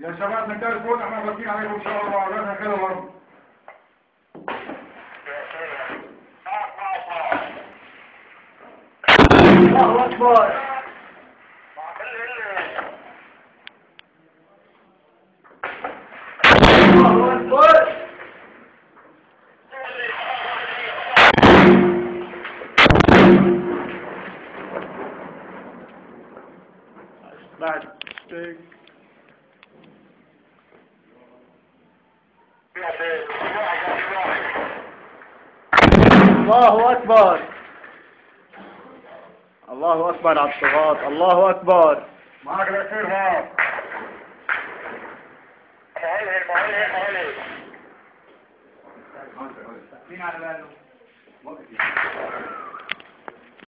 يا شباب من تليفون إحنا غالبين عليكم إن شاء الله. وعلينا كده برضه الله أكبر. الله الله أكبر. الله أكبر على الصغار الله أكبر. معاك الاخير ها مين على باله؟